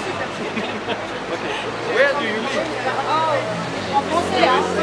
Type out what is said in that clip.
Where do you live? Oh, en français, hein.